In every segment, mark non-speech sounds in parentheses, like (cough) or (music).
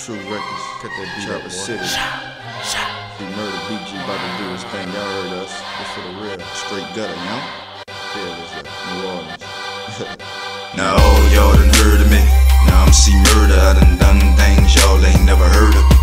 TRU Records. Cut that beat Chopper up, boy. City. C-Murder BG about to do his thing. Y'all heard us. This for the real. Straight gutter, you know? Hell is? New Orleans. (laughs) Now all y'all done heard of me. Now I'm C-Murder, I done done things y'all ain't never heard of.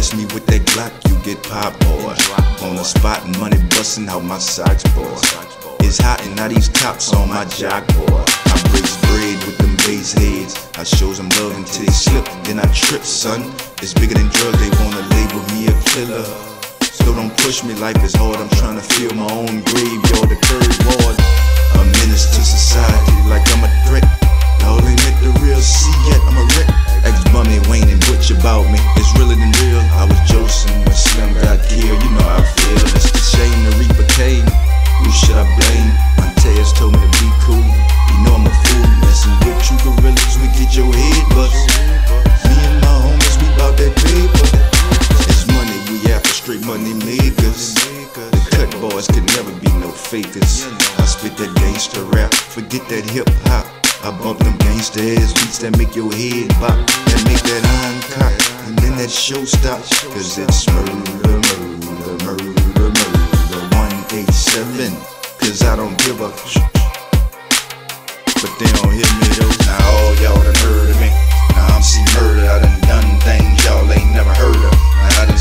Test me with that Glock, you get pop, boy. On the spot, money busting out my socks, boy. It's hot and now these tops on my jock, boy. I breaks bread with them base heads. I shows them love until they slip, then I trip, son. It's bigger than drugs, they wanna label me a killer. So don't push me, life is hard. I'm trying to feel my own grave, y'all the third ward. A menace boys can never be no fakers. I spit that gangster rap, forget that hip hop. I bump them gangsta ass beats that make your head bop, that make that iron cock, and then that show stop. Cause it's murder, murder, murder, murder, 187. Cause I don't give a sh- but they don't hear me though. Now all y'all done heard of me. Now I'm see murder, I done done things y'all ain't never heard of. Now I done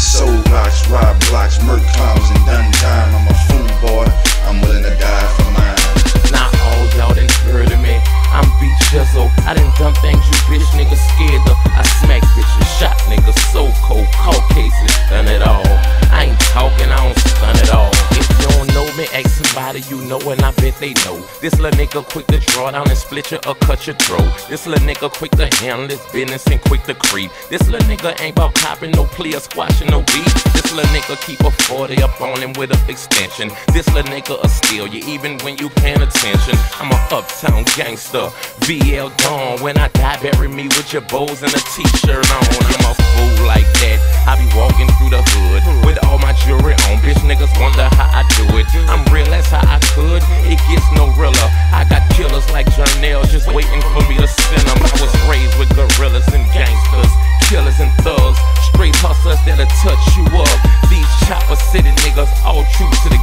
know, and I bet they know. This little nigga quick to draw down and split you or cut your throat. This little nigga quick to handle his business and quick to creep. This little nigga ain't about copping no plea or squashing no beat. This little nigga keep a 40 up on him with a extension. This little nigga will steal you even when you paying attention. I'm a uptown gangster, VL Dawn. When I die, bury me with your bows and a t-shirt on. I'm a fool like that. I Jernell just waiting for me to send them. I was raised with gorillas and gangsters, killers and thugs, straight hustlers that'll touch you up. These chopper city niggas all true to the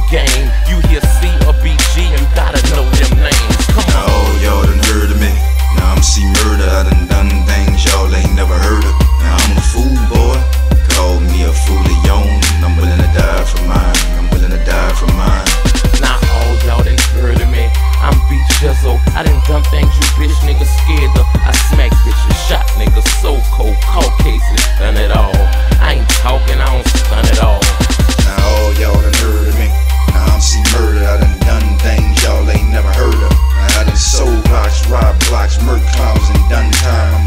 blocks, rob blocks, murk clowns, and done time. I'm